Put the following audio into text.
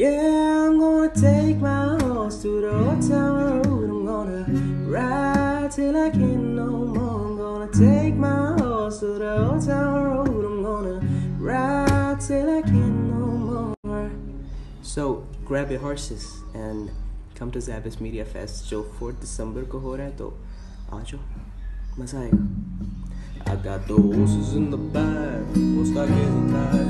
Yeah, I'm gonna take my horse to the old town road. I'm gonna ride till I can no more. I'm gonna take my horse to the old town road. I'm gonna ride till I can no more. So grab your horses and come to SZABIST Media Fest जो 4 दिसंबर को हो रहा है तो आ जाओ मजा I got the horses in the back, attached?